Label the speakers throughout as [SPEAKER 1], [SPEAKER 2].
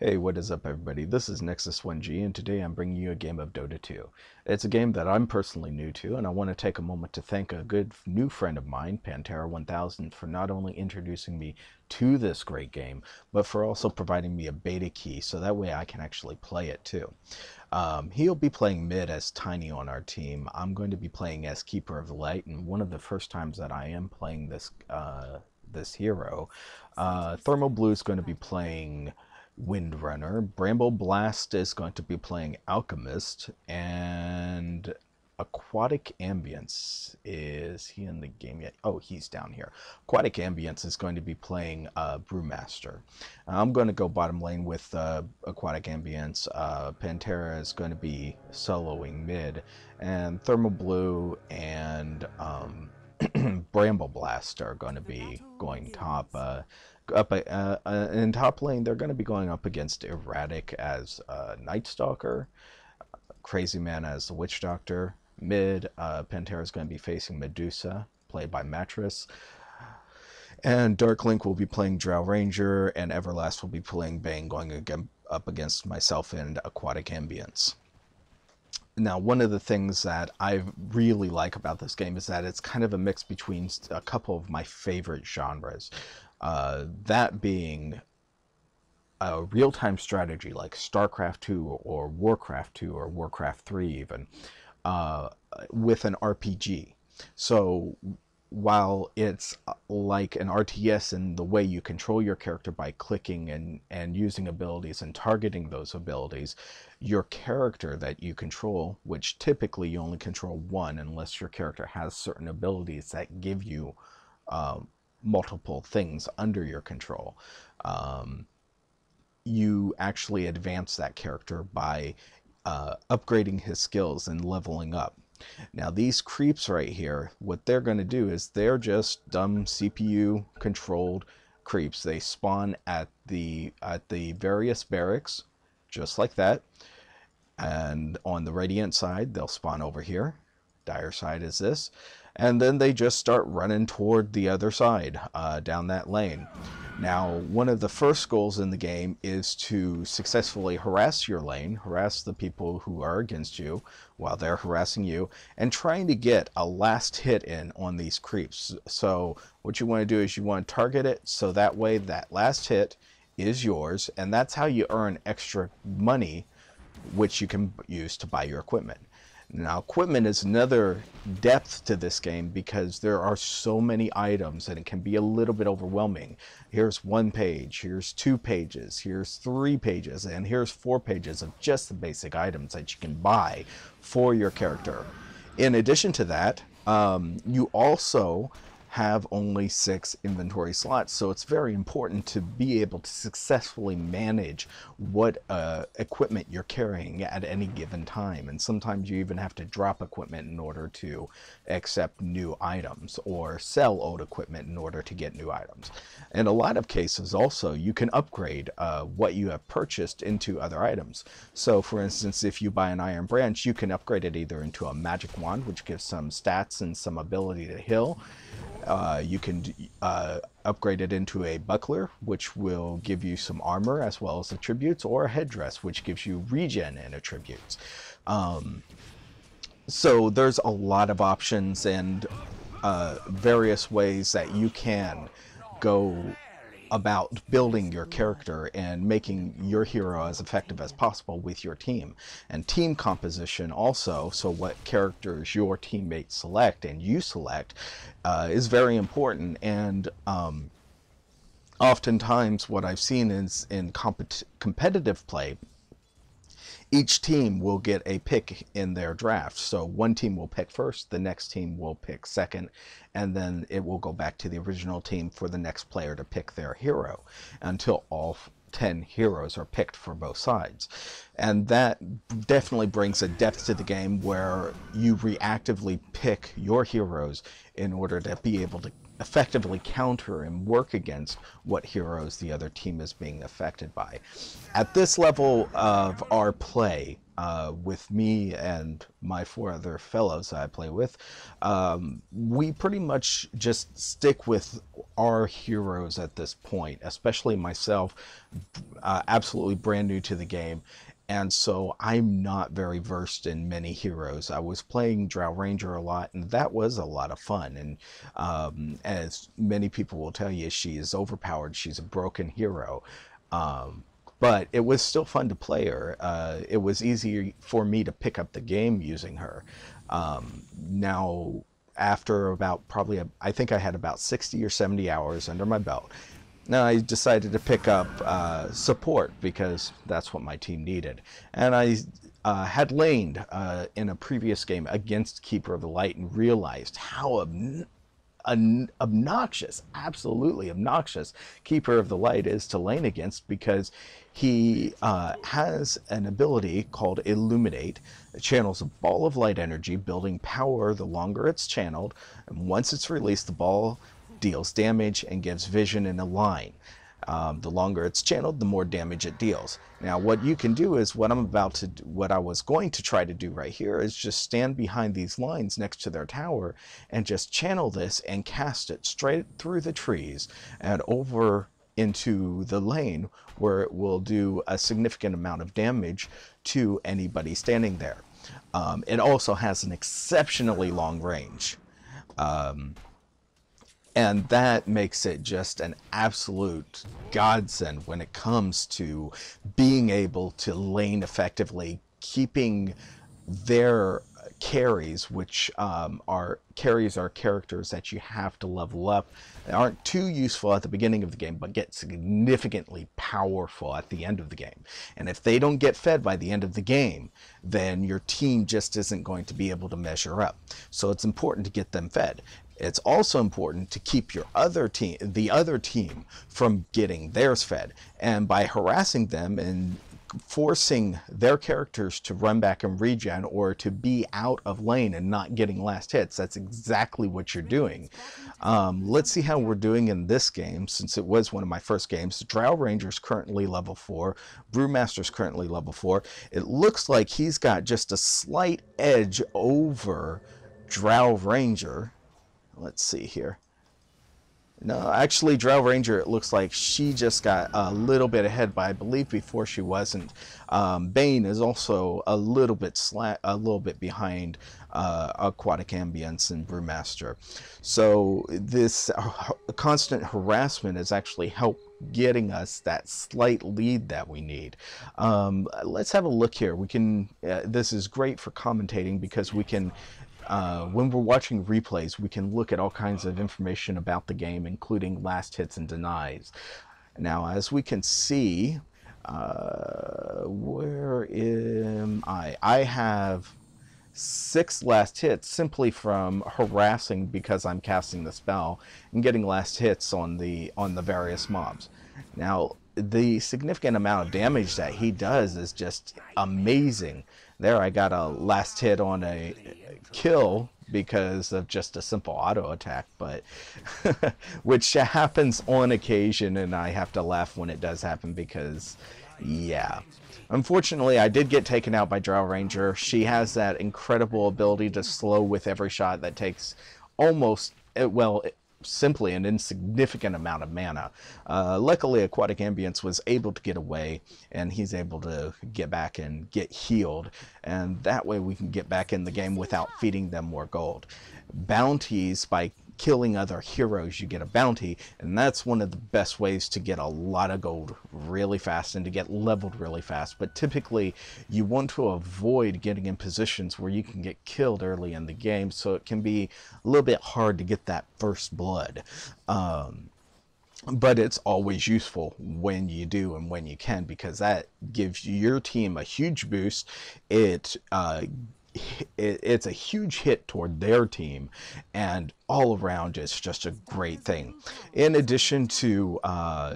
[SPEAKER 1] Hey, what is up everybody? This is Nexus 1G and today I'm bringing you a game of Dota 2. It's a game that I'm personally new to and I want to take a moment to thank a good new friend of mine, Pantera 1000, for not only introducing me to this great game, but for also providing me a beta key so that way I can actually play it too. Um, he'll be playing mid as Tiny on our team. I'm going to be playing as Keeper of the Light and one of the first times that I am playing this, uh, this hero. Uh, Thermal Blue is going to be playing Windrunner. Bramble Blast is going to be playing Alchemist, and Aquatic Ambience is he in the game yet? Oh, he's down here. Aquatic Ambience is going to be playing uh, Brewmaster. I'm going to go bottom lane with uh, Aquatic Ambience. Uh, Pantera is going to be soloing mid, and Thermal Blue and um, Bramble Blast are going to be going top. Up uh, in top lane, they're going to be going up against Erratic as uh, Night Stalker, Crazy Man as the Witch Doctor. Mid, uh, Pantera is going to be facing Medusa, played by Mattress. And Dark Link will be playing Drow Ranger, and Everlast will be playing Bane, going again, up against myself and Aquatic Ambience. Now, one of the things that I really like about this game is that it's kind of a mix between a couple of my favorite genres. Uh, that being a real-time strategy like StarCraft 2 or Warcraft 2 or Warcraft 3 even, uh, with an RPG. So while it's uh, like an RTS in the way you control your character by clicking and, and using abilities and targeting those abilities, your character that you control, which typically you only control one unless your character has certain abilities that give you um, multiple things under your control. Um, you actually advance that character by uh, upgrading his skills and leveling up. Now these creeps right here, what they're going to do is they're just dumb CPU controlled creeps. They spawn at the at the various barracks, just like that. And on the Radiant side, they'll spawn over here. Dire side is this and then they just start running toward the other side uh, down that lane. Now, one of the first goals in the game is to successfully harass your lane, harass the people who are against you while they're harassing you, and trying to get a last hit in on these creeps. So what you want to do is you want to target it so that way that last hit is yours, and that's how you earn extra money which you can use to buy your equipment. Now, equipment is another depth to this game because there are so many items and it can be a little bit overwhelming. Here's one page, here's two pages, here's three pages, and here's four pages of just the basic items that you can buy for your character. In addition to that, um, you also have only six inventory slots. So it's very important to be able to successfully manage what uh, equipment you're carrying at any given time. And sometimes you even have to drop equipment in order to accept new items or sell old equipment in order to get new items. In a lot of cases also, you can upgrade uh, what you have purchased into other items. So for instance, if you buy an Iron Branch, you can upgrade it either into a Magic Wand, which gives some stats and some ability to heal, uh, you can uh, upgrade it into a buckler, which will give you some armor as well as attributes, or a headdress, which gives you regen and attributes. Um, so there's a lot of options and uh, various ways that you can go about building your character and making your hero as effective as possible with your team. And team composition also, so what characters your teammates select and you select, uh, is very important. And um, oftentimes what I've seen is in competitive play, each team will get a pick in their draft. So one team will pick first, the next team will pick second, and then it will go back to the original team for the next player to pick their hero until all 10 heroes are picked for both sides. And that definitely brings a depth to the game where you reactively pick your heroes in order to be able to effectively counter and work against what heroes the other team is being affected by. At this level of our play, uh, with me and my four other fellows I play with, um, we pretty much just stick with our heroes at this point, especially myself, uh, absolutely brand new to the game. And so I'm not very versed in many heroes. I was playing Drow Ranger a lot, and that was a lot of fun. And um, as many people will tell you, she is overpowered. She's a broken hero. Um, but it was still fun to play her. Uh, it was easy for me to pick up the game using her. Um, now, after about probably, a, I think I had about 60 or 70 hours under my belt. Now I decided to pick up uh, support because that's what my team needed. And I uh, had laned uh, in a previous game against Keeper of the Light and realized how ob- obnoxious, absolutely obnoxious Keeper of the Light is to lane against because he uh, has an ability called Illuminate. It channels a ball of light energy, building power the longer it's channeled. And once it's released, the ball deals damage and gives vision in a line. Um, the longer it's channeled, the more damage it deals. Now, what you can do is what I'm about to, do, what I was going to try to do right here is just stand behind these lines next to their tower and just channel this and cast it straight through the trees and over into the lane where it will do a significant amount of damage to anybody standing there. Um, it also has an exceptionally long range. Um, and that makes it just an absolute godsend when it comes to being able to lane effectively, keeping their carries, which um, are carries are characters that you have to level up. They aren't too useful at the beginning of the game, but get significantly powerful at the end of the game. And if they don't get fed by the end of the game, then your team just isn't going to be able to measure up. So it's important to get them fed. It's also important to keep your other team, the other team, from getting theirs fed. And by harassing them and forcing their characters to run back and regen or to be out of lane and not getting last hits. That's exactly what you're doing. Um, let's see how we're doing in this game since it was one of my first games. Drow Ranger's currently level 4. Brewmaster's currently level 4. It looks like he's got just a slight edge over Drow Ranger. Let's see here. No, actually, Drow Ranger, it looks like she just got a little bit ahead, but I believe before she wasn't. Um, Bane is also a little bit sla- a little bit behind uh, Aquatic Ambience and Brewmaster. So this uh, constant harassment has actually helped getting us that slight lead that we need. Um, let's have a look here. We can. Uh, this is great for commentating because we can uh, when we're watching replays, we can look at all kinds of information about the game, including last hits and denies. Now, as we can see, uh, where am I? I have six last hits simply from harassing because I'm casting the spell and getting last hits on the on the various mobs. Now, the significant amount of damage that he does is just amazing. There, I got a last hit on a kill because of just a simple auto attack, but which happens on occasion, and I have to laugh when it does happen because, yeah. Unfortunately, I did get taken out by Drow Ranger. She has that incredible ability to slow with every shot that takes almost, eh, well, simply an insignificant amount of mana. Uh, luckily, Aquatic Ambience was able to get away, and he's able to get back and get healed, and that way we can get back in the game without feeding them more gold. Bounties, by killing other heroes, you get a bounty, and that's one of the best ways to get a lot of gold really fast and to get leveled really fast. But typically, you want to avoid getting in positions where you can get killed early in the game, so it can be a little bit hard to get that first blood. Um, but it's always useful when you do and when you can because that gives your team a huge boost. It uh, it, it's a huge hit toward their team, and all around it's just a great thing. In addition to uh,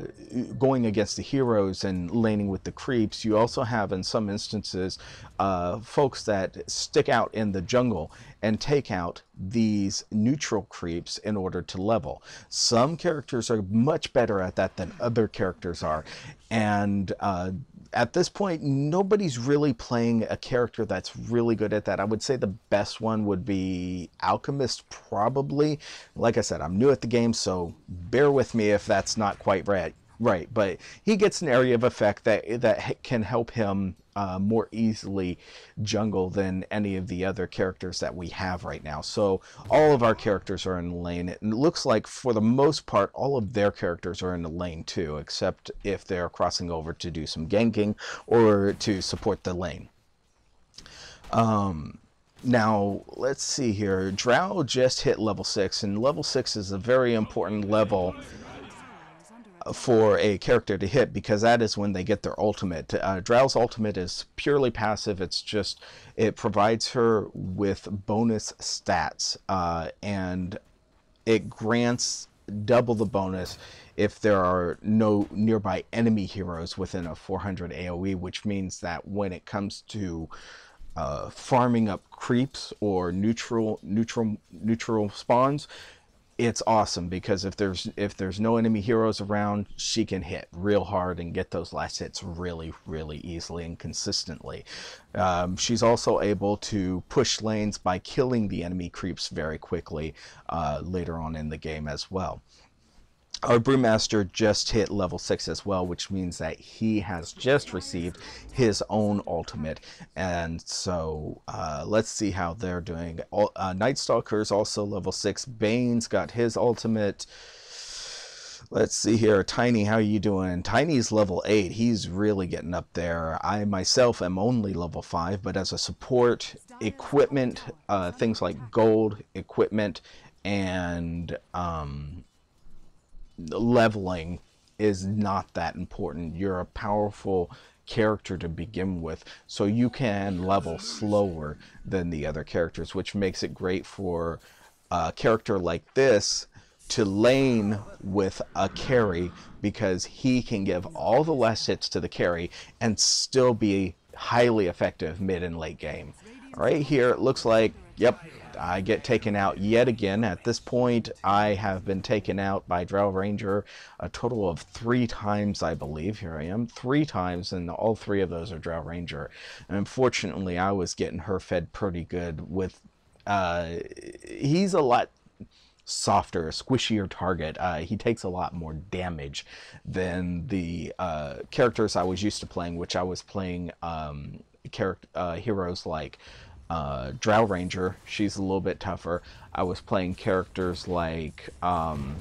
[SPEAKER 1] going against the heroes and laning with the creeps, you also have, in some instances, uh, folks that stick out in the jungle and take out these neutral creeps in order to level. Some characters are much better at that than other characters are, and uh, at this point, nobody's really playing a character that's really good at that. I would say the best one would be Alchemist, probably. Like I said, I'm new at the game, so bear with me if that's not quite right. Right, but he gets an area of effect that that can help him uh, more easily jungle than any of the other characters that we have right now. So all of our characters are in the lane. It looks like for the most part, all of their characters are in the lane too, except if they're crossing over to do some ganking or to support the lane. Um, now, let's see here. Drow just hit level 6, and level 6 is a very important level for a character to hit because that is when they get their ultimate. Uh, Drow's ultimate is purely passive. It's just it provides her with bonus stats uh, and it grants double the bonus if there are no nearby enemy heroes within a 400 AOE, which means that when it comes to uh, farming up creeps or neutral neutral neutral spawns, it's awesome because if there's if there's no enemy heroes around, she can hit real hard and get those last hits really really easily and consistently. Um, she's also able to push lanes by killing the enemy creeps very quickly uh, later on in the game as well our brewmaster just hit level 6 as well which means that he has just received his own ultimate. And so uh, let's see how they're doing. Uh, night stalkers also level 6 bane's got his ultimate. Let's see here. Tiny how are you doing? Tiny's level 8 he's really getting up there. I myself am only level 5 but as a support equipment uh, things like gold equipment and um, leveling is not that important. You're a powerful character to begin with, so you can level slower than the other characters, which makes it great for a character like this to lane with a carry because he can give all the last hits to the carry and still be highly effective mid and late game. Right here, it looks like, yep, I get taken out yet again. At this point, I have been taken out by Drow Ranger a total of three times, I believe. Here I am, three times, and all three of those are Drow Ranger. And unfortunately, I was getting her fed pretty good with. Uh, he's a lot softer, a squishier target. Uh, he takes a lot more damage than the uh, characters I was used to playing, which I was playing um, character uh, heroes like uh, Drow Ranger. She's a little bit tougher. I was playing characters like, um,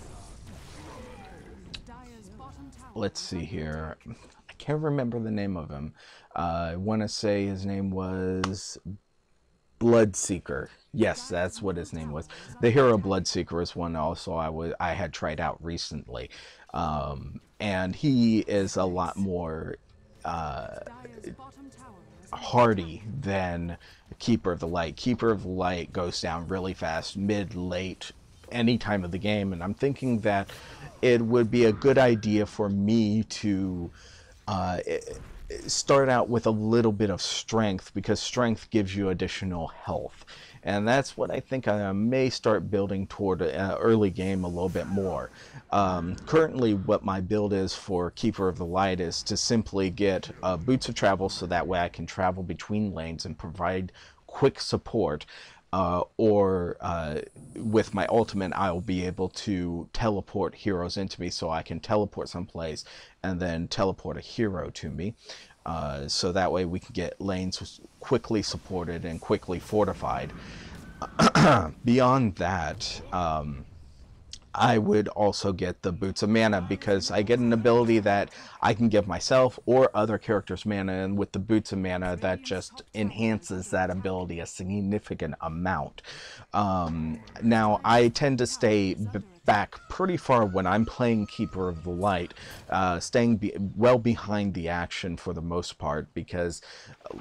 [SPEAKER 1] let's see here. I can't remember the name of him. Uh, I want to say his name was Bloodseeker. Yes, that's what his name was. The hero Bloodseeker is one also I was I had tried out recently, um, and he is a lot more uh, hardy than Keeper of the Light. Keeper of the Light goes down really fast, mid, late, any time of the game, and I'm thinking that it would be a good idea for me to uh, start out with a little bit of strength because strength gives you additional health. And that's what I think I may start building toward uh, early game a little bit more. Um, currently, what my build is for Keeper of the Light is to simply get uh, Boots of Travel so that way I can travel between lanes and provide quick support. Uh, or uh, with my ultimate, I'll be able to teleport heroes into me so I can teleport someplace and then teleport a hero to me. Uh, so that way we can get lanes quickly supported and quickly fortified. Beyond that, um, I would also get the Boots of Mana because I get an ability that I can give myself or other characters mana, and with the Boots of Mana, that just enhances that ability a significant amount. Um, now, I tend to stay back pretty far when I'm playing Keeper of the Light, uh, staying be well behind the action for the most part because,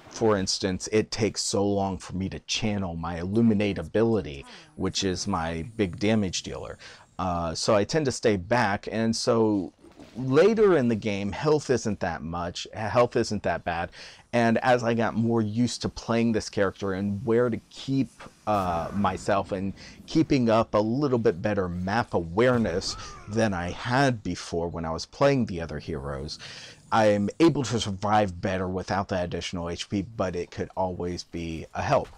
[SPEAKER 1] for instance, it takes so long for me to channel my Illuminate ability, which is my big damage dealer. Uh, so I tend to stay back, and so later in the game, health isn't that much, health isn't that bad, and as I got more used to playing this character and where to keep uh, myself and keeping up a little bit better map awareness than I had before when I was playing the other heroes, I'm able to survive better without that additional HP, but it could always be a help.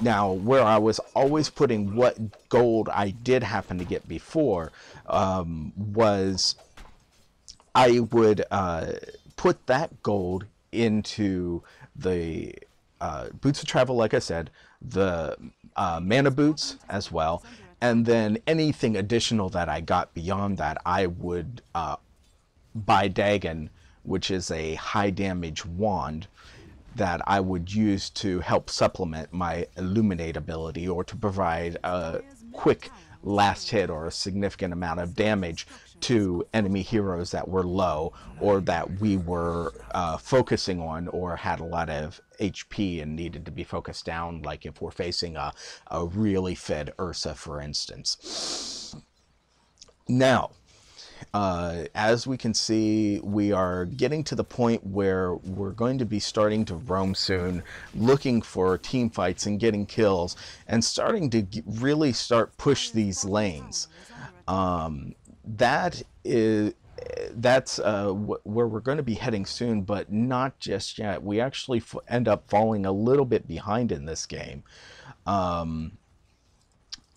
[SPEAKER 1] Now, where I was always putting what gold I did happen to get before um, was I would uh, put that gold into the uh, boots of travel, like I said, the uh, mana boots as well, and then anything additional that I got beyond that, I would uh, buy Dagon, which is a high damage wand that I would use to help supplement my Illuminate ability or to provide a quick last hit or a significant amount of damage to enemy heroes that were low or that we were uh, focusing on or had a lot of HP and needed to be focused down, like if we're facing a, a really fed Ursa, for instance. Now, uh, as we can see, we are getting to the point where we're going to be starting to roam soon, looking for team fights and getting kills, and starting to really start push these lanes. Um, that is that's uh, where we're going to be heading soon, but not just yet. We actually end up falling a little bit behind in this game. Um,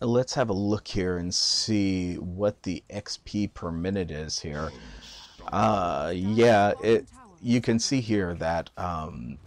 [SPEAKER 1] let's have a look here and see what the XP per minute is here. Uh, yeah, it. You can see here that um,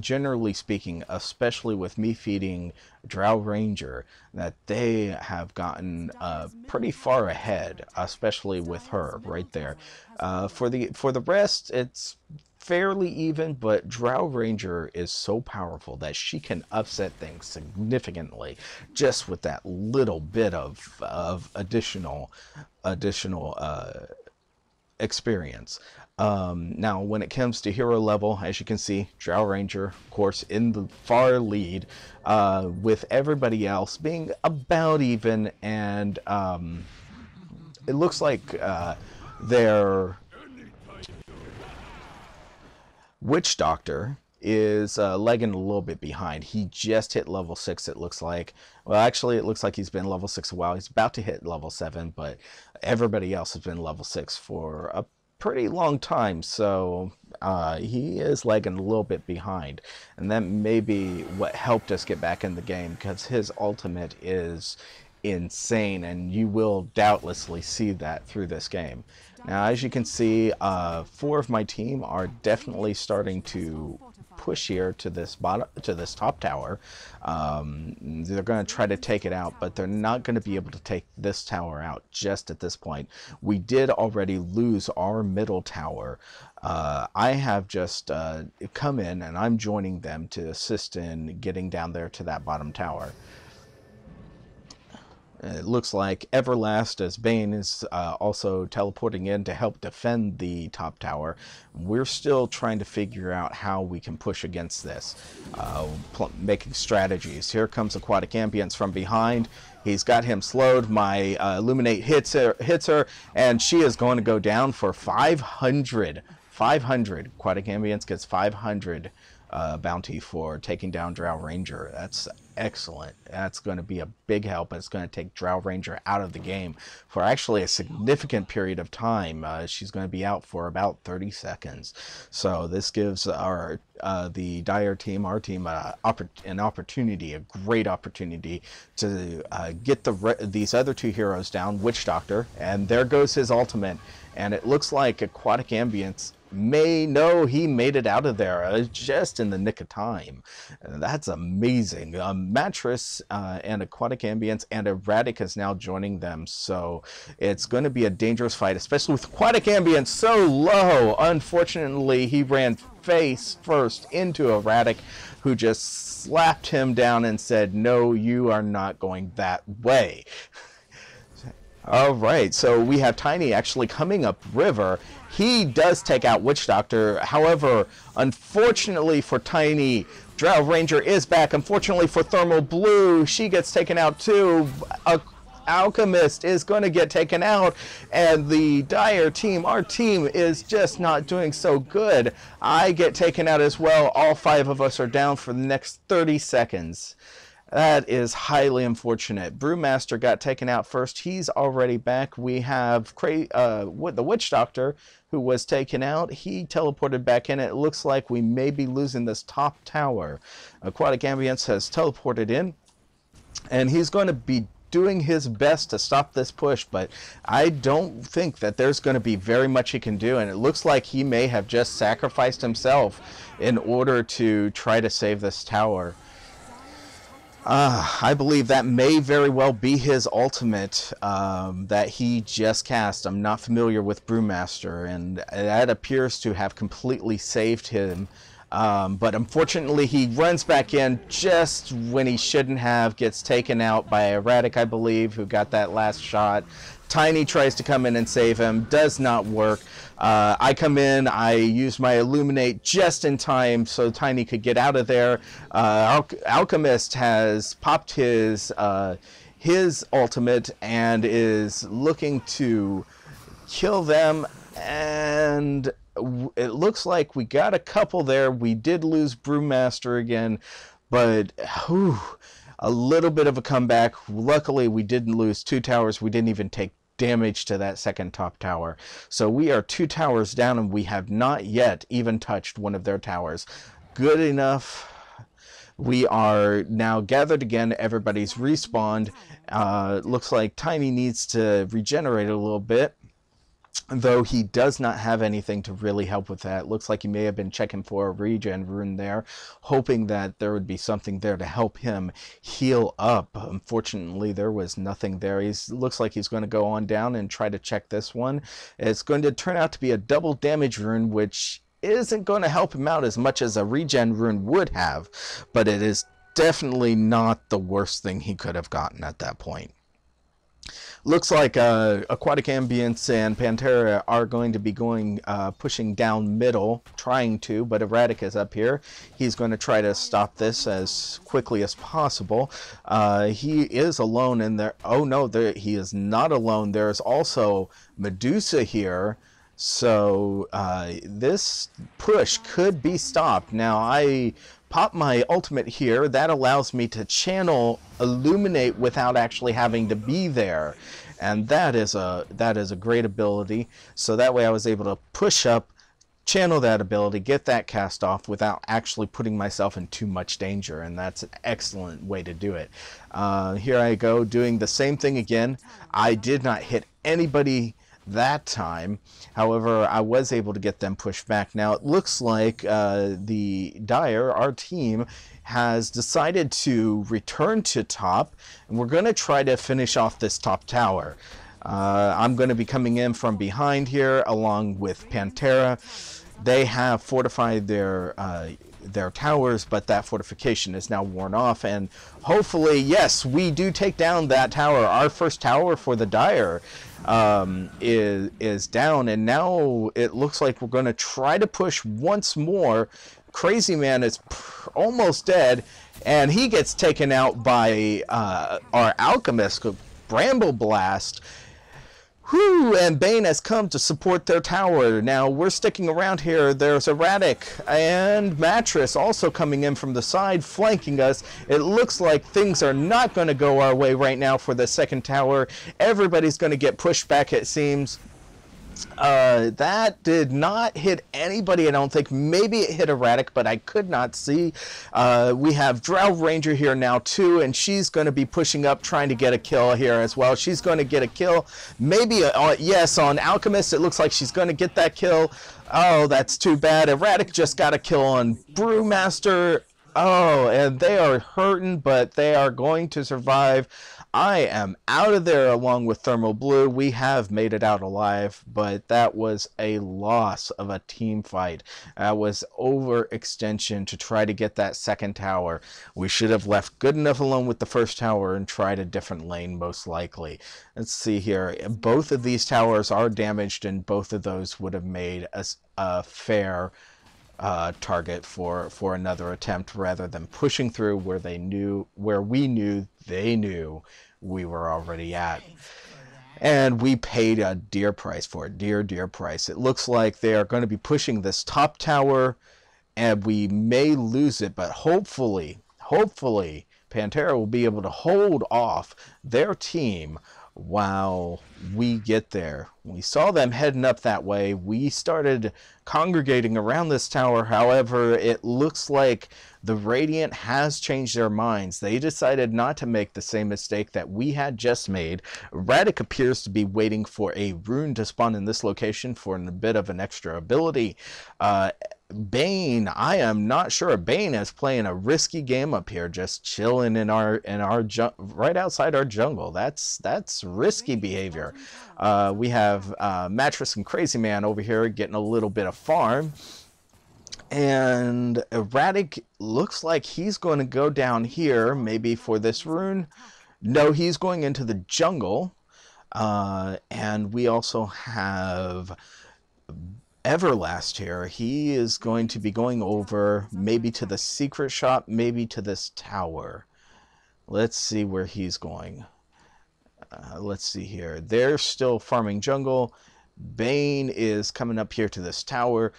[SPEAKER 1] generally speaking, especially with me feeding Drow Ranger, that they have gotten uh, pretty far ahead, especially with her right there. Uh, for the for the rest, it's fairly even, but Drow Ranger is so powerful that she can upset things significantly just with that little bit of of additional additional uh, experience. Um, now, when it comes to hero level, as you can see, Drow Ranger, of course, in the far lead, uh, with everybody else being about even, and um, it looks like uh, their Witch Doctor is uh, lagging a little bit behind. He just hit level 6, it looks like. Well, actually, it looks like he's been level 6 a while. He's about to hit level 7, but everybody else has been level 6 for a pretty long time, so uh, he is lagging a little bit behind. And that may be what helped us get back in the game, because his ultimate is insane, and you will doubtlessly see that through this game. Now, as you can see, uh, four of my team are definitely starting to push here to this bottom to this top tower. Um, they're going to try to take it out, but they're not going to be able to take this tower out just at this point. We did already lose our middle tower. Uh, I have just uh, come in and I'm joining them to assist in getting down there to that bottom tower. It looks like Everlast as Bane is uh, also teleporting in to help defend the top tower. We're still trying to figure out how we can push against this, uh, making strategies. Here comes Aquatic Ambience from behind. He's got him slowed. My uh, Illuminate hits her, hits her, and she is going to go down for 500. 500. Aquatic Ambience gets 500 uh, bounty for taking down Drow Ranger. That's excellent. That's going to be a big help. It's going to take Drow Ranger out of the game for actually a significant period of time. Uh, she's going to be out for about 30 seconds. So this gives our uh, the Dire team, our team, uh, oppor an opportunity, a great opportunity to uh, get the these other two heroes down. Witch Doctor, and there goes his ultimate. And it looks like Aquatic Ambience may know he made it out of there uh, just in the nick of time. Uh, that's amazing. Um, Mattress uh, and Aquatic Ambience and Erratic is now joining them, so it's going to be a dangerous fight, especially with Aquatic Ambience so low. Unfortunately, he ran face first into Erratic, who just slapped him down and said, No, you are not going that way. All right, so we have Tiny actually coming up river. He does take out Witch Doctor. However, unfortunately for Tiny, Drow Ranger is back. Unfortunately for Thermal Blue, she gets taken out too. A Alchemist is going to get taken out, and the Dire team, our team, is just not doing so good. I get taken out as well. All five of us are down for the next 30 seconds. That is highly unfortunate. Brewmaster got taken out first. He's already back. We have uh, the Witch Doctor who was taken out. He teleported back in. It looks like we may be losing this top tower. Aquatic Ambience has teleported in, and he's going to be doing his best to stop this push, but I don't think that there's going to be very much he can do, and it looks like he may have just sacrificed himself in order to try to save this tower. Uh, I believe that may very well be his ultimate um, that he just cast. I'm not familiar with Brewmaster, and that appears to have completely saved him. Um, but unfortunately, he runs back in just when he shouldn't have, gets taken out by Erratic, I believe, who got that last shot. Tiny tries to come in and save him, does not work. Uh, I come in, I use my Illuminate just in time so Tiny could get out of there. Uh, Al- Alchemist has popped his uh, his ultimate and is looking to kill them, and it looks like we got a couple there. We did lose Brewmaster again, but whew, a little bit of a comeback. Luckily, we didn't lose two towers. We didn't even take damage to that second top tower. So we are two towers down and we have not yet even touched one of their towers. Good enough. We are now gathered again. Everybody's respawned. Uh, looks like Tiny needs to regenerate a little bit though he does not have anything to really help with that. Looks like he may have been checking for a regen rune there, hoping that there would be something there to help him heal up. Unfortunately, there was nothing there. He looks like he's going to go on down and try to check this one. It's going to turn out to be a double damage rune, which isn't going to help him out as much as a regen rune would have, but it is definitely not the worst thing he could have gotten at that point looks like uh, Aquatic Ambience and Pantera are going to be going uh, pushing down middle, trying to, but Erratic is up here. He's going to try to stop this as quickly as possible. Uh, he is alone in there. Oh no, there, he is not alone. There's also Medusa here. So uh, this push could be stopped. Now I pop my ultimate here, that allows me to channel illuminate without actually having to be there. And that is a that is a great ability. So that way I was able to push up, channel that ability, get that cast off without actually putting myself in too much danger. And that's an excellent way to do it. Uh, here I go doing the same thing again. I did not hit anybody that time. However, I was able to get them pushed back. Now, it looks like uh, the Dire, our team, has decided to return to top, and we're going to try to finish off this top tower. Uh, I'm going to be coming in from behind here along with Pantera. They have fortified their uh, their towers, but that fortification is now worn off. And hopefully, yes, we do take down that tower. Our first tower for the Dire um, is is down, and now it looks like we're going to try to push once more. Crazy Man is almost dead, and he gets taken out by uh, our alchemist, Bramble Blast. Whew, and Bane has come to support their tower. Now we're sticking around here. There's Erratic and Mattress also coming in from the side, flanking us. It looks like things are not going to go our way right now for the second tower. Everybody's going to get pushed back, it seems. Uh, that did not hit anybody, I don't think. Maybe it hit Erratic, but I could not see. Uh, we have Drow Ranger here now, too, and she's going to be pushing up, trying to get a kill here as well. She's going to get a kill. Maybe, a, uh, yes, on Alchemist, it looks like she's going to get that kill. Oh, that's too bad. Erratic just got a kill on Brewmaster. Oh, and they are hurting, but they are going to survive. I am out of there along with Thermal Blue. We have made it out alive, but that was a loss of a team fight. That was overextension to try to get that second tower. We should have left good enough alone with the first tower and tried a different lane, most likely. Let's see here. Both of these towers are damaged, and both of those would have made a, a fair uh, target for for another attempt rather than pushing through where they knew where we knew they knew we were already at. And we paid a dear price for it, dear, dear price. It looks like they are going to be pushing this top tower, and we may lose it, but hopefully, hopefully, Pantera will be able to hold off their team while we get there. We saw them heading up that way. We started congregating around this tower. However, it looks like the Radiant has changed their minds. They decided not to make the same mistake that we had just made. Radic appears to be waiting for a rune to spawn in this location for a bit of an extra ability. Uh, Bane, I am not sure. Bane is playing a risky game up here, just chilling in our in our right outside our jungle. That's that's risky behavior. Uh, we have uh, Mattress and Crazy Man over here getting a little bit of farm. And Erratic looks like he's going to go down here, maybe for this rune. No, he's going into the jungle. Uh, and we also have Everlast here, he is going to be going over maybe to the secret shop, maybe to this tower. Let's see where he's going. Uh, let's see here. They're still farming jungle. Bane is coming up here to this tower.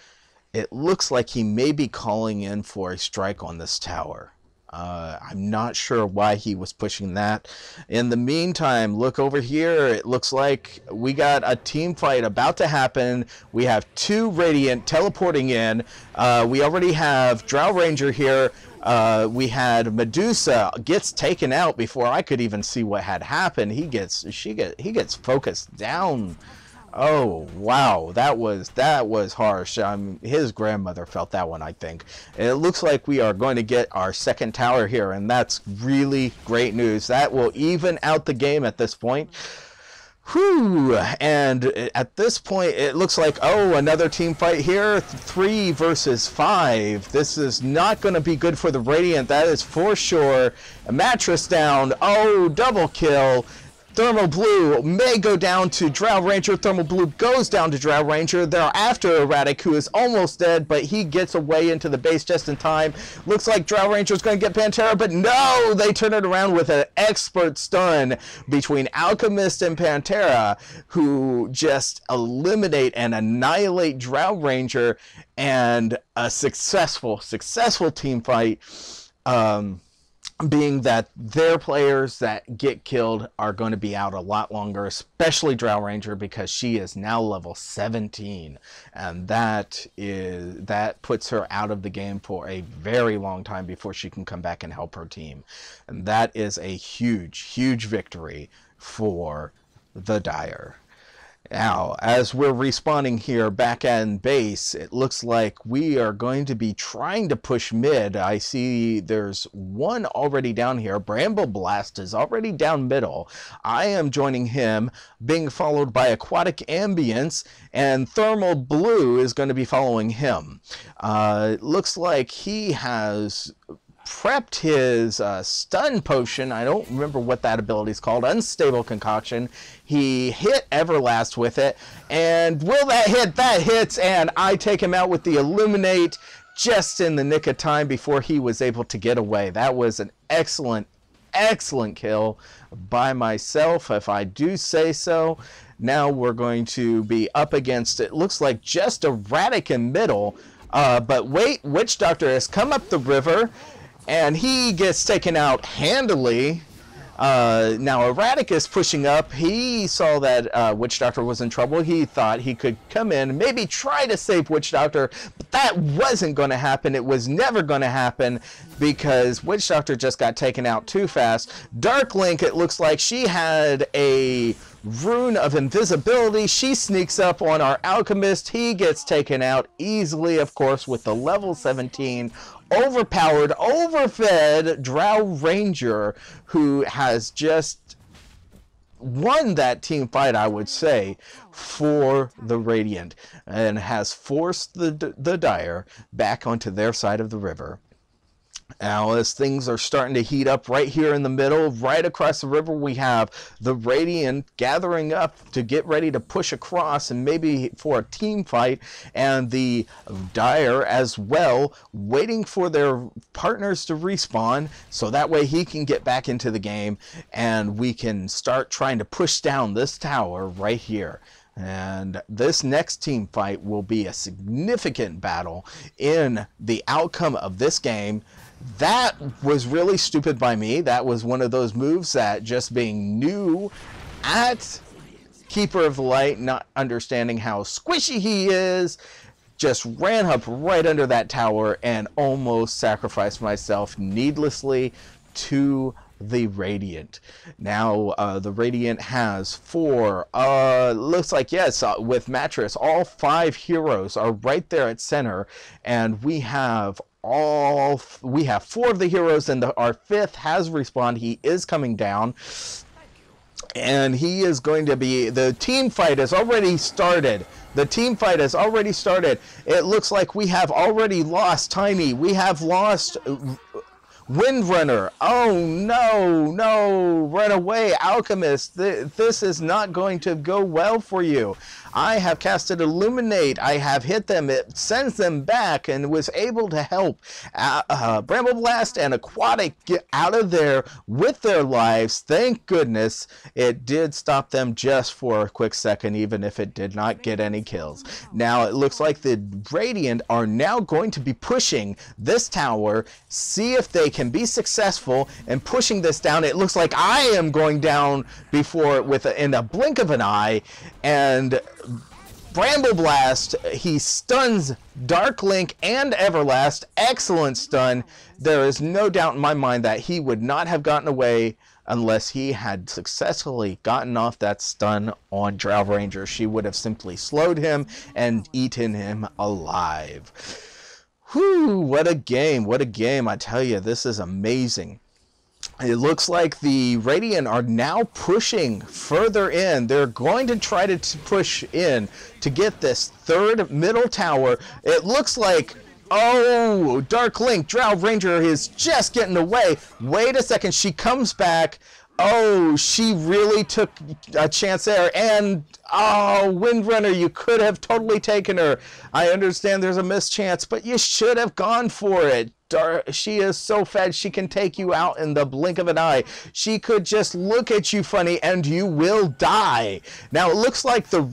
[SPEAKER 1] It looks like he may be calling in for a strike on this tower. Uh, I'm not sure why he was pushing that. In the meantime, look over here. It looks like we got a team fight about to happen. We have two Radiant teleporting in. Uh, we already have Drow Ranger here. Uh, we had Medusa gets taken out before I could even see what had happened. He gets she get he gets focused down Oh wow, that was that was harsh. Um, his grandmother felt that one, I think. It looks like we are going to get our second tower here, and that's really great news. That will even out the game at this point. Whew! And at this point, it looks like, oh, another team fight here. Three versus five. This is not going to be good for the Radiant. That is for sure. A mattress down. Oh, double kill. Thermal Blue may go down to Drow Ranger. Thermal Blue goes down to Drow Ranger. They're after Erratic, who is almost dead, but he gets away into the base just in time. Looks like Drow Ranger is going to get Pantera, but no! They turn it around with an expert stun between Alchemist and Pantera, who just eliminate and annihilate Drow Ranger, and a successful, successful team fight. Um, being that their players that get killed are going to be out a lot longer, especially Drow Ranger because she is now level 17, and that is that puts her out of the game for a very long time before she can come back and help her team, and that is a huge, huge victory for the Dire. Now, as we're respawning here back in base, it looks like we are going to be trying to push mid. I see there's one already down here. Bramble Blast is already down middle. I am joining him, being followed by Aquatic Ambience, and Thermal Blue is going to be following him. Uh, it looks like he has prepped his uh, stun potion. I don't remember what that ability is called. Unstable concoction. He hit Everlast with it. And will that hit? That hits. And I take him out with the Illuminate just in the nick of time before he was able to get away. That was an excellent, excellent kill by myself, if I do say so. Now we're going to be up against, it looks like just Erratic in middle. Uh, but wait, Witch Doctor has come up the river and he gets taken out handily. Uh, now Erratic is pushing up. He saw that uh, Witch Doctor was in trouble. He thought he could come in, maybe try to save Witch Doctor, but that wasn't going to happen. It was never going to happen because Witch Doctor just got taken out too fast. Dark Link, it looks like she had a rune of invisibility. She sneaks up on our alchemist. He gets taken out easily, of course, with the level 17 overpowered, overfed Drow Ranger who has just won that team fight, I would say, for the Radiant and has forced the, the Dire back onto their side of the river. Now, as things are starting to heat up right here in the middle, right across the river, we have the Radiant gathering up to get ready to push across and maybe for a team fight, and the Dire as well, waiting for their partners to respawn so that way he can get back into the game and we can start trying to push down this tower right here. And this next team fight will be a significant battle in the outcome of this game That was really stupid by me. That was one of those moves that just being new at Keeper of the Light, not understanding how squishy he is, just ran up right under that tower and almost sacrificed myself needlessly to the Radiant. Now, uh, the Radiant has four, uh, looks like, yes, uh, with Mattress, all five heroes are right there at center, and we have all, we have four of the heroes, and the, our fifth has respawned. He is coming down. And he is going to be, the team fight has already started. The team fight has already started. It looks like we have already lost Tiny. We have lost uh, Windrunner. Oh no, no, run away, Alchemist. Th this is not going to go well for you. I have casted Illuminate. I have hit them. It sends them back and was able to help uh, uh, Bramble Blast and Aquatic get out of there with their lives. Thank goodness it did stop them just for a quick second, even if it did not get any kills. Now it looks like the Radiant are now going to be pushing this tower, see if they can be successful in pushing this down. It looks like I am going down before with a, in a blink of an eye, and Bramble Blast, he stuns Dark Link and Everlast. Excellent stun. There is no doubt in my mind that he would not have gotten away unless he had successfully gotten off that stun on Drow Ranger. She would have simply slowed him and eaten him alive. Whew, what a game. What a game. I tell you, this is amazing it looks like the Radiant are now pushing further in. They're going to try to push in to get this third middle tower. It looks like, oh, Dark Link, Drow Ranger is just getting away. Wait a second, she comes back. Oh, she really took a chance there. And, oh, Windrunner, you could have totally taken her. I understand there's a mischance, but you should have gone for it. Dar she is so fed she can take you out in the blink of an eye. She could just look at you funny and you will die. Now, it looks like the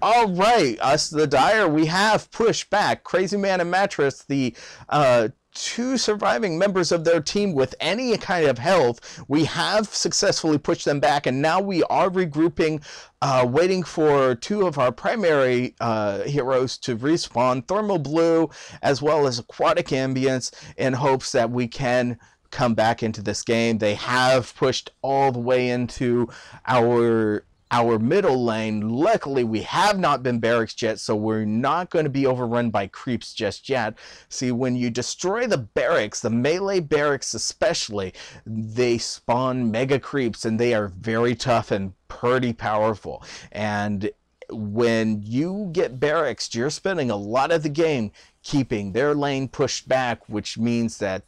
[SPEAKER 1] all right, us the Dire, we have pushed back. Crazy Man and Mattress, the uh, two surviving members of their team with any kind of health. We have successfully pushed them back, and now we are regrouping, uh, waiting for two of our primary uh, heroes to respawn Thermal Blue as well as Aquatic Ambience in hopes that we can come back into this game. They have pushed all the way into our our middle lane. Luckily, we have not been barracks yet, so we're not going to be overrun by creeps just yet. See, when you destroy the barracks, the melee barracks especially, they spawn mega creeps, and they are very tough and pretty powerful. And when you get barracks, you're spending a lot of the game keeping their lane pushed back, which means that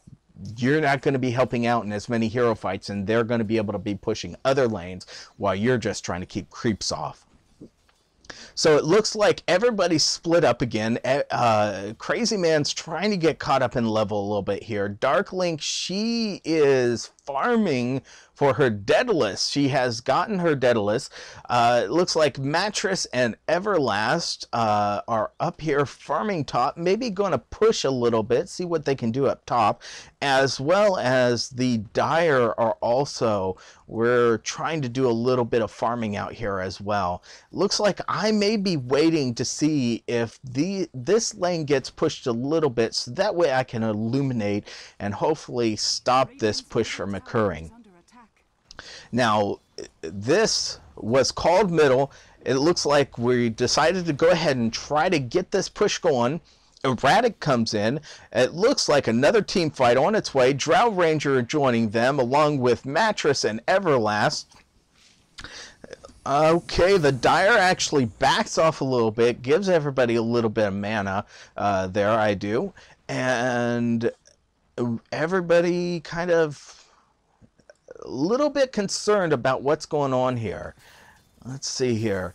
[SPEAKER 1] you're not going to be helping out in as many hero fights and they're going to be able to be pushing other lanes while you're just trying to keep creeps off. So it looks like everybody's split up again. Uh, Crazy Man's trying to get caught up in level a little bit here. Dark Link, she is farming for her Daedalus. She has gotten her Daedalus. Uh, it looks like Mattress and Everlast uh, are up here farming top, maybe going to push a little bit, see what they can do up top, as well as the Dire are also, we're trying to do a little bit of farming out here as well. Looks like I may be waiting to see if the this lane gets pushed a little bit so that way I can illuminate and hopefully stop this push from occurring. Now, this was called middle. It looks like we decided to go ahead and try to get this push going. Erratic comes in. It looks like another team fight on its way. Drow Ranger joining them along with Mattress and Everlast. Okay, the Dire actually backs off a little bit, gives everybody a little bit of mana uh, there, I do. And everybody kind of little bit concerned about what's going on here. Let's see here.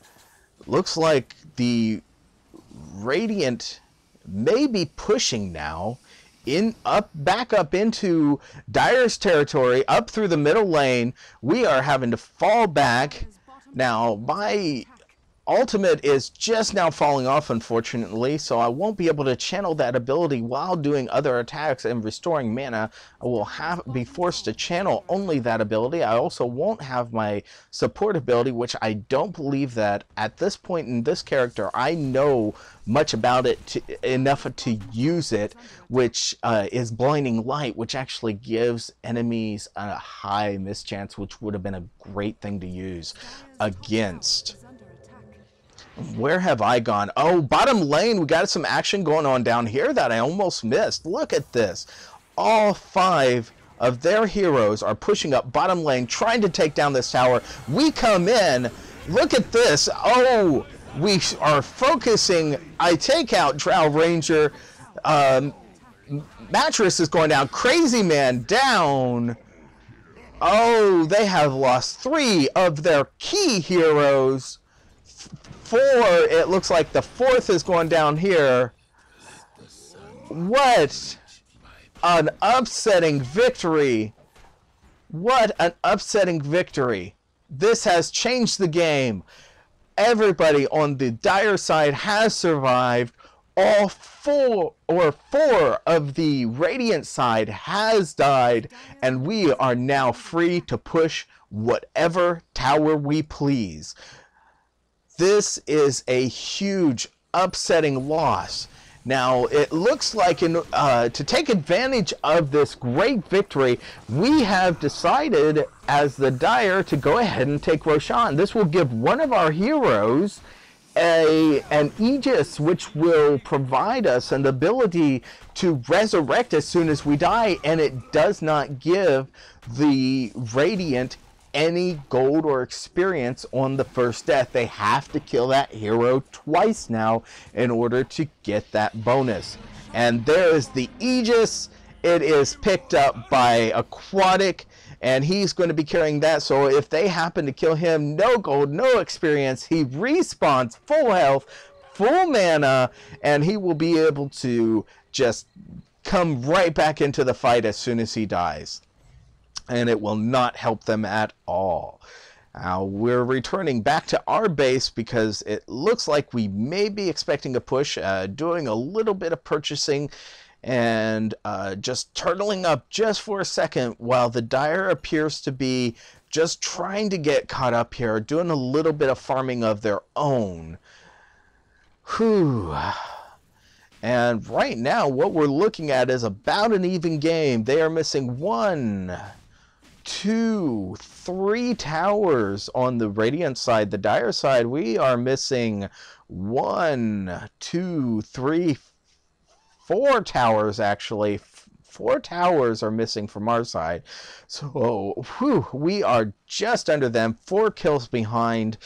[SPEAKER 1] Looks like the Radiant may be pushing now in up back up into Dire's territory, up through the middle lane. We are having to fall back. Now, my ultimate is just now falling off, unfortunately, so I won't be able to channel that ability while doing other attacks and restoring mana. I will have be forced to channel only that ability. I also won't have my support ability, which I don't believe that at this point in this character I know much about it to, enough to use it, which uh, is Blinding Light, which actually gives enemies a high mischance, which would have been a great thing to use against. Where have I gone? Oh, bottom lane, we got some action going on down here that I almost missed. Look at this. All five of their heroes are pushing up bottom lane, trying to take down this tower. We come in. Look at this. Oh, we are focusing. I take out Drow Ranger. Um, Mattress is going down. Crazy Man down. Oh, they have lost three of their key heroes. Four, it looks like the fourth is going down here. What an upsetting victory. What an upsetting victory. This has changed the game everybody on the dire side has survived. All four or four of the radiant side has died, and we are now free to push whatever tower we please. This is a huge upsetting loss now, it looks like in, uh, to take advantage of this great victory, we have decided as the Dire to go ahead and take Roshan. This will give one of our heroes a an Aegis which will provide us an ability to resurrect as soon as we die and it does not give the Radiant any gold or experience on the first death. They have to kill that hero twice now in order to get that bonus. And there is the Aegis. It is picked up by Aquatic, and he's going to be carrying that. So if they happen to kill him, no gold, no experience. He respawns full health, full mana, and he will be able to just come right back into the fight as soon as he dies and it will not help them at all. Now we're returning back to our base because it looks like we may be expecting a push, uh, doing a little bit of purchasing and uh, just turtling up just for a second while the Dire appears to be just trying to get caught up here, doing a little bit of farming of their own. Whew. And right now, what we're looking at is about an even game. They are missing one, two, three towers on the Radiant side. The Dire side, we are missing one, two, three, four towers actually. Four towers are missing from our side. So, whew, we are just under them, four kills behind.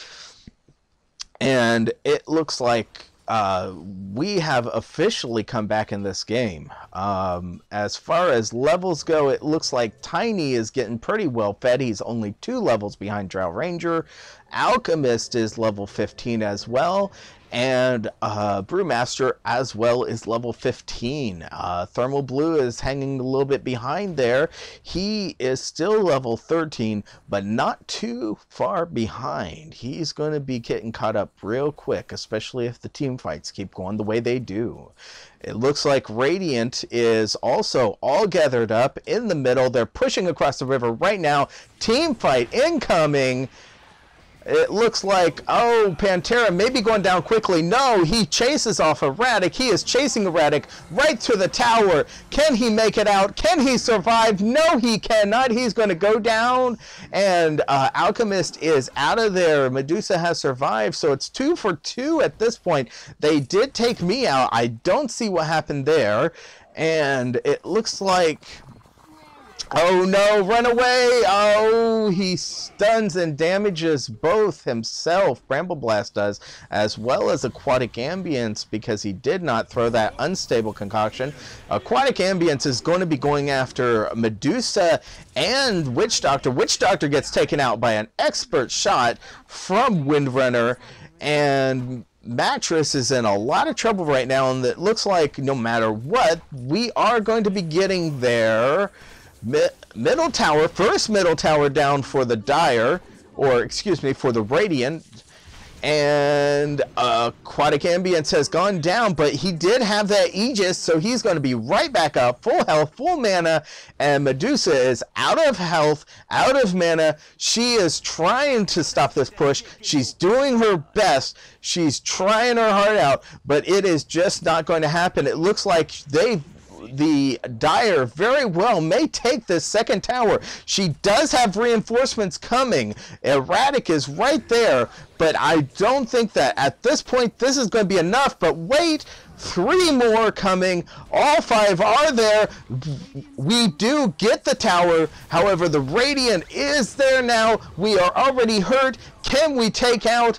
[SPEAKER 1] And it looks like uh, we have officially come back in this game. Um, as far as levels go, it looks like Tiny is getting pretty well fed. He's only two levels behind Drow Ranger. Alchemist is level 15 as well, and uh, Brewmaster as well is level 15. Uh, Thermal Blue is hanging a little bit behind there. He is still level 13, but not too far behind. He's going to be getting caught up real quick, especially if the team fights keep going the way they do. It looks like Radiant is also all gathered up in the middle. They're pushing across the river right now. Team fight incoming. It looks like, oh, Pantera may be going down quickly. No, he chases off Erratic. He is chasing Erratic right to the tower. Can he make it out? Can he survive? No, he cannot. He's going to go down. And uh, Alchemist is out of there. Medusa has survived. So it's two for two at this point. They did take me out. I don't see what happened there. And it looks like Oh no, run away! Oh, he stuns and damages both himself, Bramble Blast does, as well as Aquatic Ambience because he did not throw that unstable concoction. Aquatic Ambience is going to be going after Medusa and Witch Doctor. Witch Doctor gets taken out by an expert shot from Windrunner, and Mattress is in a lot of trouble right now, and it looks like no matter what, we are going to be getting there middle tower, first middle tower down for the Dire, or excuse me, for the Radiant. and uh, Aquatic Ambience has gone down, but he did have that Aegis, so he's going to be right back up, full health, full mana, and Medusa is out of health, out of mana. She is trying to stop this push. She's doing her best. She's trying her heart out, but it is just not going to happen. It looks like they the Dire very well may take this second tower. She does have reinforcements coming. Erratic is right there, but I don't think that at this point this is going to be enough. But wait, three more coming. All five are there. We do get the tower. However, the Radiant is there now. We are already hurt. Can we take out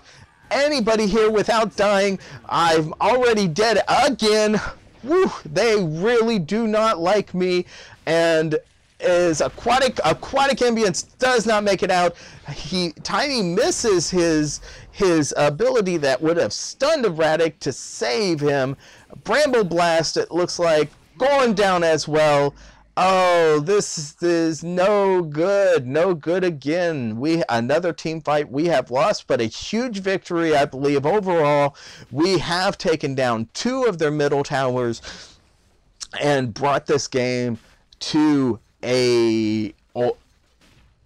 [SPEAKER 1] anybody here without dying? I'm already dead again whew, they really do not like me. And is aquatic aquatic ambience does not make it out. He Tiny misses his his ability that would have stunned Erratic to save him. Bramble Blast, it looks like, going down as well. Oh, this is no good. No good again. We another team fight we have lost, but a huge victory, I believe, overall. We have taken down two of their middle towers and brought this game to a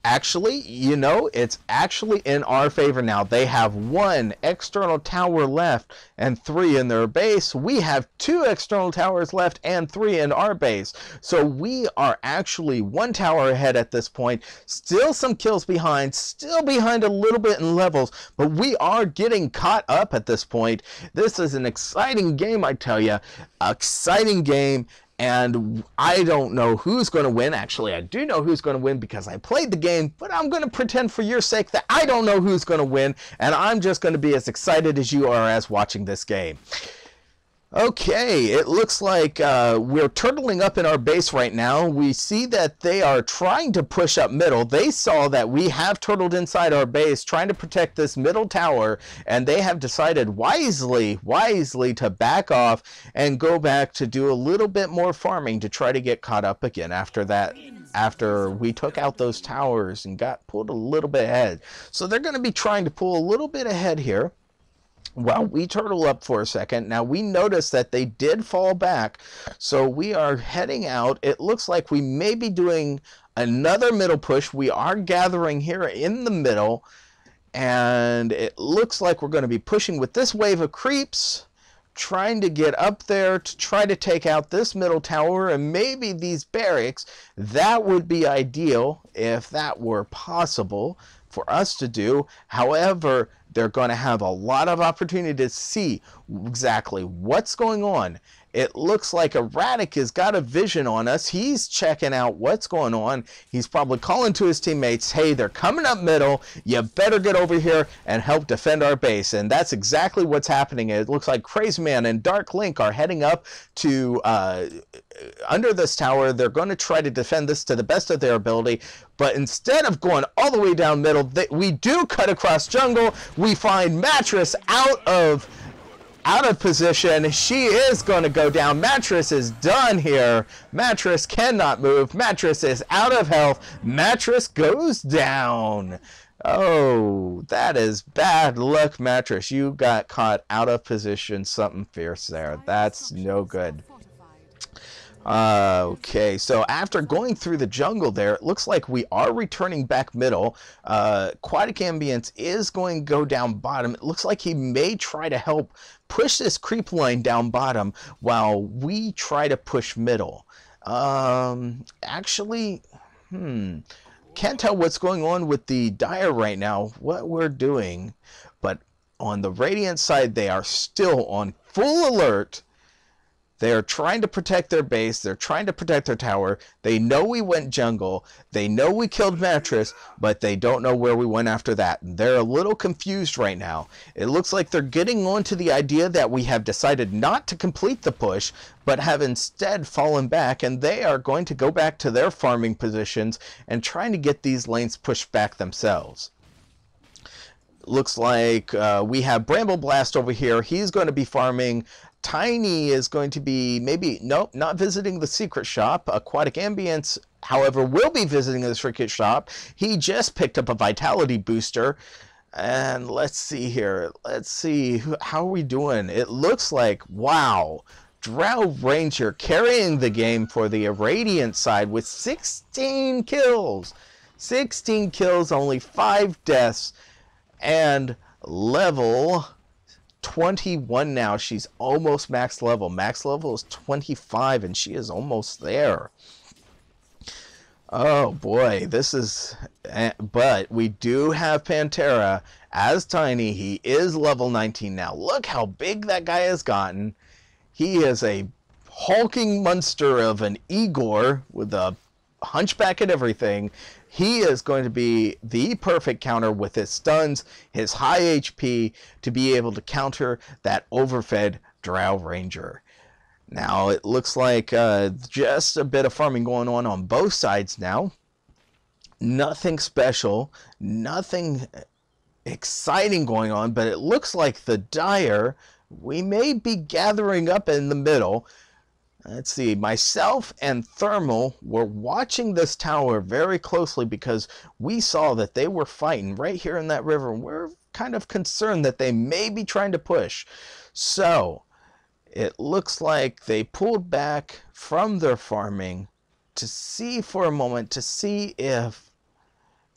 [SPEAKER 1] actually, you know, it's actually in our favor now. They have one external tower left and three in their base. We have two external towers left and three in our base. So we are actually one tower ahead at this point. Still some kills behind, still behind a little bit in levels, but we are getting caught up at this point. This is an exciting game, I tell you. Exciting game and I don't know who's going to win. Actually, I do know who's going to win because I played the game, but I'm going to pretend for your sake that I don't know who's going to win, and I'm just going to be as excited as you are as watching this game. Okay, it looks like uh, we're turtling up in our base right now. We see that they are trying to push up middle. They saw that we have turtled inside our base trying to protect this middle tower, and they have decided wisely, wisely to back off and go back to do a little bit more farming to try to get caught up again after that after we took out those towers and got pulled a little bit ahead. So they're going to be trying to pull a little bit ahead here well, we turtle up for a second. Now we notice that they did fall back. So we are heading out. It looks like we may be doing another middle push. We are gathering here in the middle. And it looks like we're going to be pushing with this wave of creeps. Trying to get up there to try to take out this middle tower and maybe these barracks. That would be ideal if that were possible for us to do. However, they're going to have a lot of opportunity to see exactly what's going on it looks like Erratic has got a vision on us. He's checking out what's going on. He's probably calling to his teammates, hey, they're coming up middle. You better get over here and help defend our base. And that's exactly what's happening. It looks like Crazy Man and Dark Link are heading up to uh, under this tower. They're going to try to defend this to the best of their ability. But instead of going all the way down middle, we do cut across jungle. We find Mattress out of out of position. She is going to go down. Mattress is done here. Mattress cannot move. Mattress is out of health. Mattress goes down. Oh, that is bad luck, Mattress. You got caught out of position. Something fierce there. That's no good. Uh, okay, so after going through the jungle there, it looks like we are returning back middle. Uh, Aquatic Ambience is going to go down bottom. It looks like he may try to help push this creep line down bottom while we try to push middle. Um, actually, hmm, can't tell what's going on with the Dire right now, what we're doing. But on the Radiant side, they are still on full alert they are trying to protect their base. They're trying to protect their tower. They know we went jungle. They know we killed Mattress, but they don't know where we went after that. They're a little confused right now. It looks like they're getting on to the idea that we have decided not to complete the push, but have instead fallen back, and they are going to go back to their farming positions and trying to get these lanes pushed back themselves looks like uh, we have Bramble Blast over here. He's going to be farming Tiny is going to be maybe, nope, not visiting the secret shop. Aquatic Ambience, however, will be visiting the secret shop. He just picked up a vitality booster. And let's see here. Let's see. How are we doing? It looks like, wow, Drow Ranger carrying the game for the Radiant side with 16 kills. 16 kills, only 5 deaths, and level 21 now. She's almost max level. Max level is 25, and she is almost there. Oh boy, this is. Eh, but we do have Pantera as Tiny. He is level 19 now. Look how big that guy has gotten. He is a hulking monster of an Igor with a hunchback and everything. He is going to be the perfect counter with his stuns, his high HP to be able to counter that overfed Drow Ranger. Now it looks like uh, just a bit of farming going on on both sides now. Nothing special, nothing exciting going on, but it looks like the Dire we may be gathering up in the middle. Let's see, myself and Thermal were watching this tower very closely because we saw that they were fighting right here in that river. We're kind of concerned that they may be trying to push. So, it looks like they pulled back from their farming to see for a moment to see if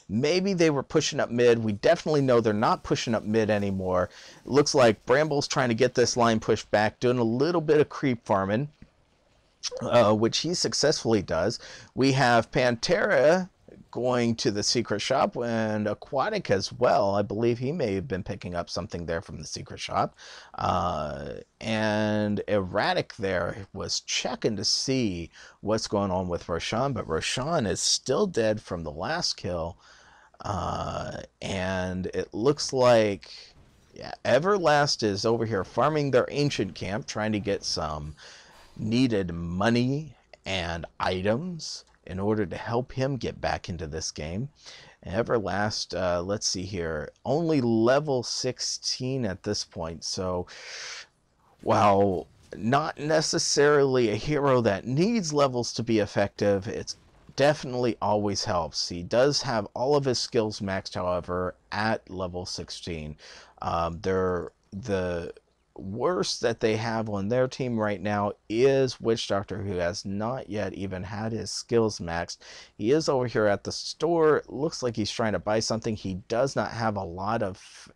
[SPEAKER 1] maybe they were pushing up mid. We definitely know they're not pushing up mid anymore. It looks like Bramble's trying to get this line pushed back, doing a little bit of creep farming. Uh, which he successfully does. We have Pantera going to the secret shop and Aquatic as well. I believe he may have been picking up something there from the secret shop. Uh, and Erratic there was checking to see what's going on with Roshan, but Roshan is still dead from the last kill. Uh, and it looks like yeah, Everlast is over here farming their ancient camp, trying to get some needed money and items in order to help him get back into this game. Everlast, uh, let's see here, only level 16 at this point. So, while not necessarily a hero that needs levels to be effective, it's definitely always helps. He does have all of his skills maxed, however, at level 16. Um, they're the worst that they have on their team right now is Witch Doctor, who has not yet even had his skills maxed. He is over here at the store. Looks like he's trying to buy something. He does not have a lot of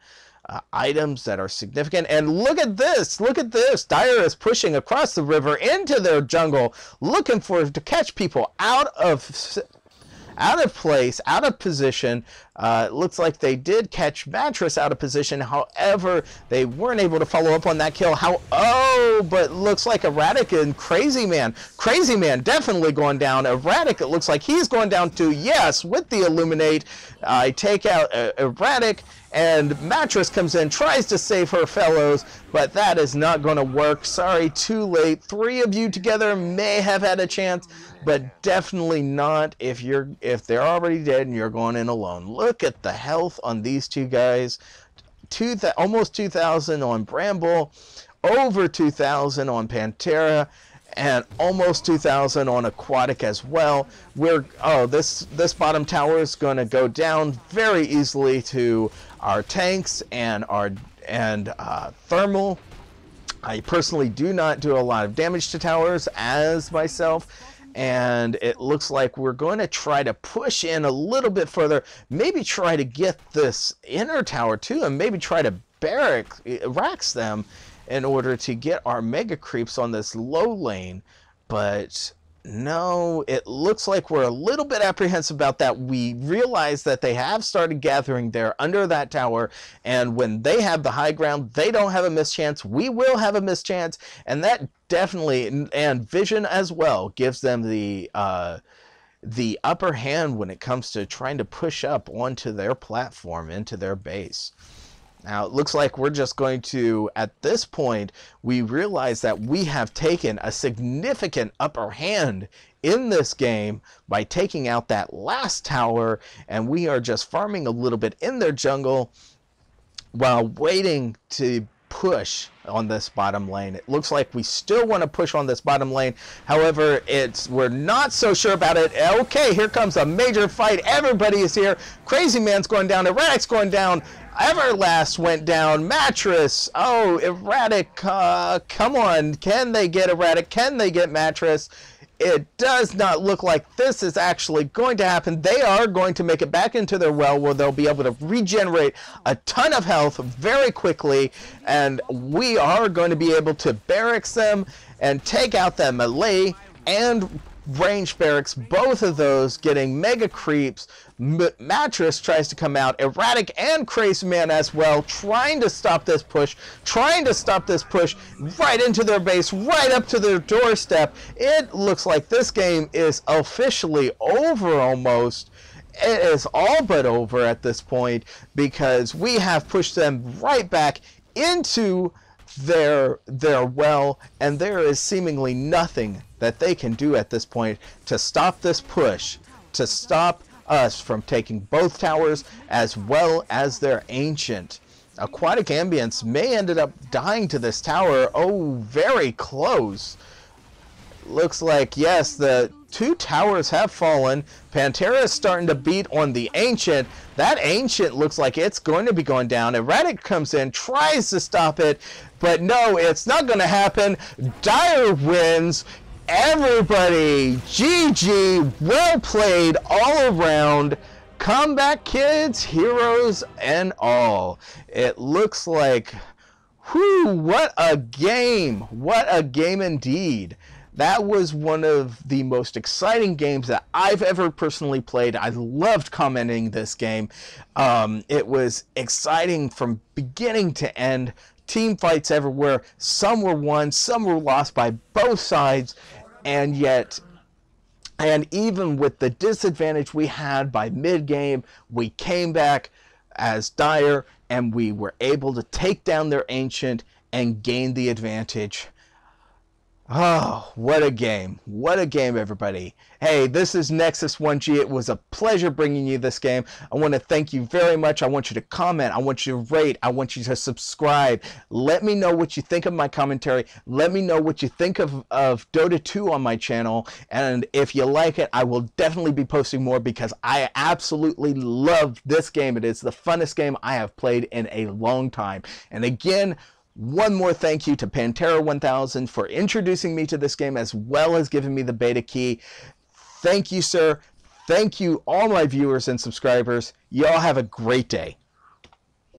[SPEAKER 1] uh, items that are significant. And look at this! Look at this! Dire is pushing across the river into their jungle, looking for to catch people out of out of place, out of position. Uh, looks like they did catch Mattress out of position. However, they weren't able to follow up on that kill. How? Oh, but looks like Erratic and Crazy Man. Crazy Man definitely going down. Erratic, it looks like he's going down too. Yes, with the Illuminate. I take out uh, Erratic and Mattress comes in, tries to save her fellows, but that is not going to work. Sorry, too late. Three of you together may have had a chance, but definitely not if you're if they're already dead and you're going in alone. Look at the health on these two guys. Two almost 2,000 on Bramble, over 2,000 on Pantera, and almost 2,000 on Aquatic as well. We're oh this this bottom tower is going to go down very easily to our tanks and our and uh, thermal. I personally do not do a lot of damage to towers as myself and it looks like we're going to try to push in a little bit further maybe try to get this inner tower too and maybe try to barrack racks them in order to get our mega creeps on this low lane. But no, it looks like we're a little bit apprehensive about that. We realize that they have started gathering there under that tower, and when they have the high ground, they don't have a mischance. We will have a mischance, and that definitely, and Vision as well, gives them the uh, the upper hand when it comes to trying to push up onto their platform, into their base. Now, it looks like we're just going to, at this point, we realize that we have taken a significant upper hand in this game by taking out that last tower, and we are just farming a little bit in their jungle while waiting to push on this bottom lane. It looks like we still want to push on this bottom lane. However, it's we're not so sure about it. Okay, here comes a major fight. Everybody is here. Crazy Man's going down. Erratic's going down. Everlast went down. Mattress. Oh, Erratic. Uh, come on. Can they get Erratic? Can they get Mattress? It does not look like this is actually going to happen. They are going to make it back into their well where they'll be able to regenerate a ton of health very quickly. And we are going to be able to barracks them and take out that melee and range barracks, both of those getting mega creeps. M Mattress tries to come out, Erratic and Crazy Man as well, trying to stop this push, trying to stop this push right into their base, right up to their doorstep. It looks like this game is officially over almost it is all but over at this point because we have pushed them right back into their their well and there is seemingly nothing that they can do at this point to stop this push, to stop us from taking both towers as well as their ancient. Aquatic Ambience may ended up dying to this tower. Oh, very close. Looks like, yes, the two towers have fallen. Pantera is starting to beat on the Ancient. That Ancient looks like it's going to be going down. Erratic comes in, tries to stop it, but no, it's not going to happen. Dire wins everybody. GG. Well played all around. Comeback kids, heroes, and all. It looks like, whew, what a game. What a game indeed. That was one of the most exciting games that I've ever personally played. I loved commenting this game. Um, it was exciting from beginning to end team fights everywhere. Some were won, some were lost by both sides and yet and even with the disadvantage we had by mid game, we came back as Dire and we were able to take down their ancient and gain the advantage. Oh, what a game. What a game, everybody. Hey, this is Nexus 1G. It was a pleasure bringing you this game. I want to thank you very much. I want you to comment. I want you to rate. I want you to subscribe. Let me know what you think of my commentary. Let me know what you think of, of Dota 2 on my channel. And if you like it, I will definitely be posting more because I absolutely love this game. It is the funnest game I have played in a long time. And again, one more thank you to Pantera 1000 for introducing me to this game as well as giving me the beta key. Thank you, sir. Thank you, all my viewers and subscribers. Y'all have a great day.